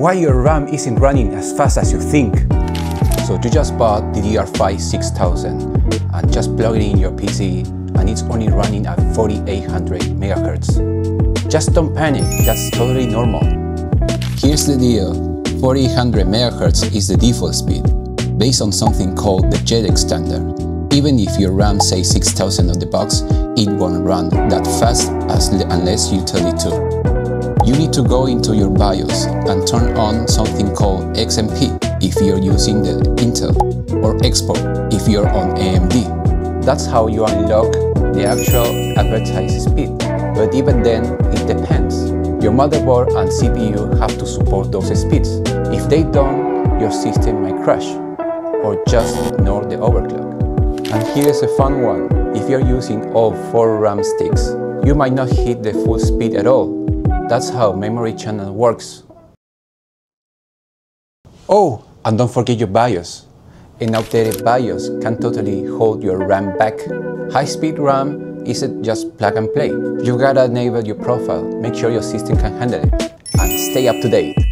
why your RAM isn't running as fast as you think. So you just bought DDR5 6000 and just plug it in your PC and it's only running at 4800 MHz. Just don't panic, that's totally normal. Here's the deal, 4800 MHz is the default speed, based on something called the JEDEC standard. Even if your RAM says 6000 on the box, it won't run that fast as, unless you tell it to. You need to go into your BIOS and turn on something called XMP if you're using the Intel, or EXPO if you're on AMD. That's how you unlock the actual advertised speed, but even then, it depends. Your motherboard and CPU have to support those speeds. If they don't, your system might crash, or just ignore the overclock. And here's a fun one. If you're using all 4 RAM sticks, you might not hit the full speed at all. That's how memory channel works. Oh, and don't forget your BIOS. An outdated BIOS can totally hold your RAM back. High-speed RAM isn't just plug and play. You gotta enable your profile, make sure your system can handle it, and stay up to date.